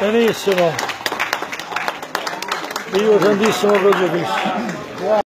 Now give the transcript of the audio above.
Benissimo. vivo tantissimo Croce Cristo.